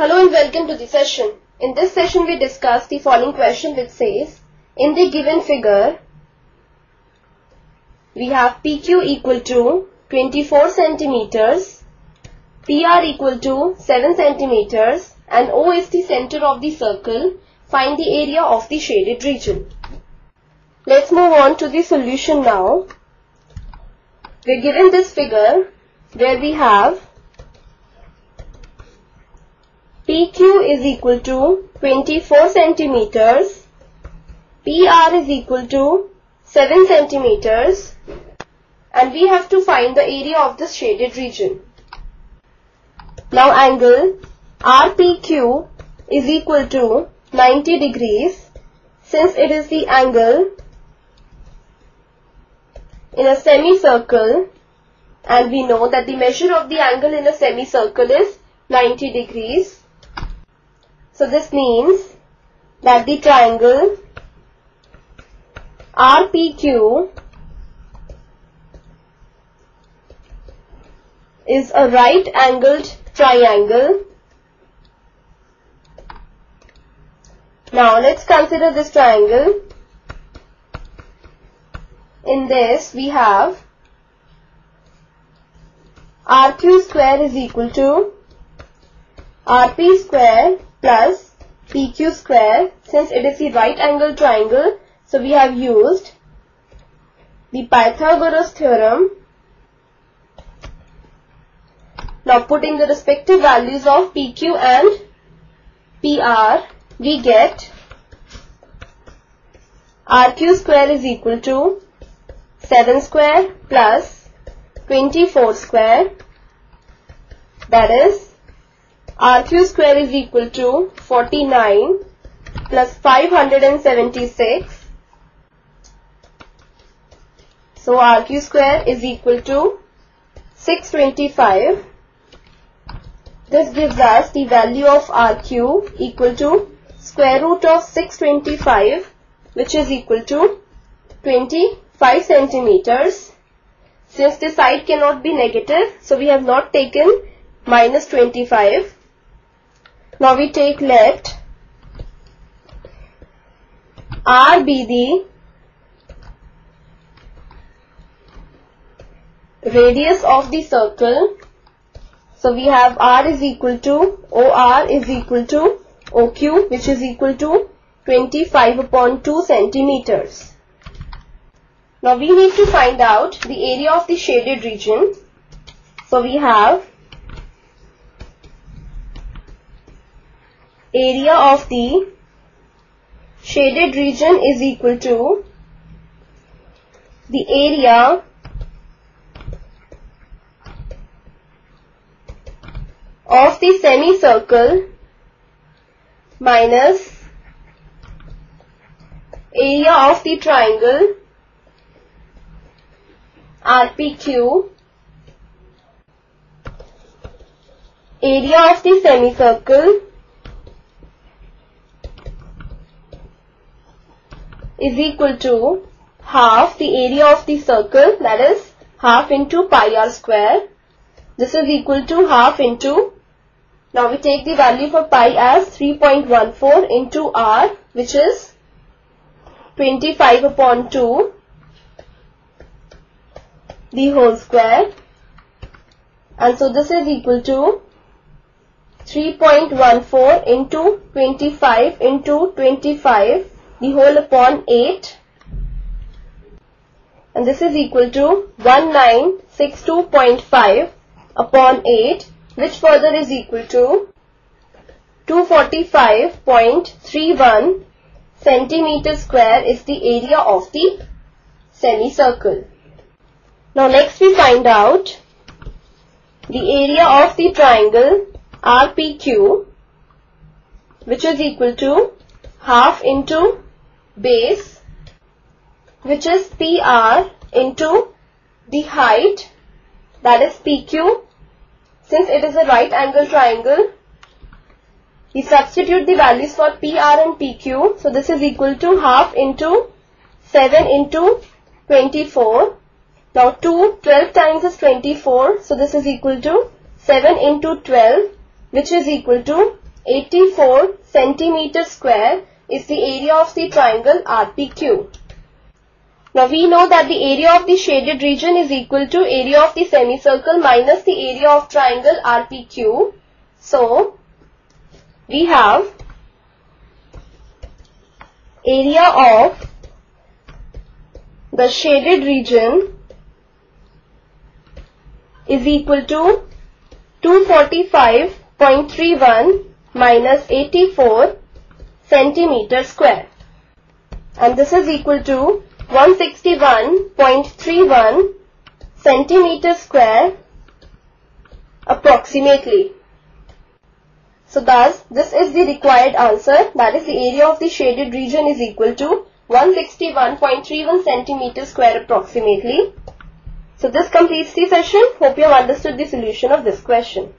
Hello and welcome to the session. In this session we discuss the following question which says, in the given figure, we have PQ equal to 24 centimeters, PR equal to 7 centimeters and O is the center of the circle. Find the area of the shaded region. Let's move on to the solution now. We're given this figure where we have PQ is equal to 24 centimeters, PR is equal to 7 centimeters. And we have to find the area of the shaded region. Now angle RPQ is equal to 90 degrees. Since it is the angle in a semicircle and we know that the measure of the angle in a semicircle is 90 degrees so this means that the triangle RPQ is a right angled triangle. Now let's consider this triangle. In this we have RQ square is equal to RP square plus PQ square since it is the right angle triangle so we have used the Pythagoras theorem. Now putting the respective values of PQ and PR we get RQ square is equal to 7 square plus 24 square. That is RQ square is equal to 49 plus 576. So RQ square is equal to 625. This gives us the value of RQ equal to square root of 625 which is equal to 25 centimeters. Since the side cannot be negative, so we have not taken minus 25. Now we take let R be the radius of the circle. So we have R is equal to OR is equal to OQ which is equal to 25 upon 2 centimeters. Now we need to find out the area of the shaded region. So we have area of the shaded region is equal to the area of the semicircle minus area of the triangle RPQ area of the semicircle is equal to half the area of the circle that is half into pi r square. This is equal to half into now we take the value for pi as 3.14 into r which is 25 upon 2 the whole square and so this is equal to 3.14 into 25 into 25 the whole upon 8 and this is equal to 1962.5 upon 8 which further is equal to 245.31 centimeter square is the area of the semicircle. Now next we find out the area of the triangle RPQ which is equal to half into base which is PR into the height that is PQ. Since it is a right angle triangle, we substitute the values for PR and PQ. So this is equal to half into 7 into 24. Now 2, 12 times is 24. So this is equal to 7 into 12 which is equal to 84 centimeter square is the area of the triangle RPQ. Now we know that the area of the shaded region is equal to area of the semicircle minus the area of triangle RPQ. So we have area of the shaded region is equal to 245.31 minus 84 centimeter square and this is equal to 161.31 centimeter square approximately. So thus this is the required answer that is the area of the shaded region is equal to 161.31 centimeter square approximately. So this completes the session. Hope you have understood the solution of this question.